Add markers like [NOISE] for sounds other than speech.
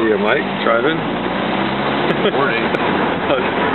video, Mike. Driving. Morning. [LAUGHS]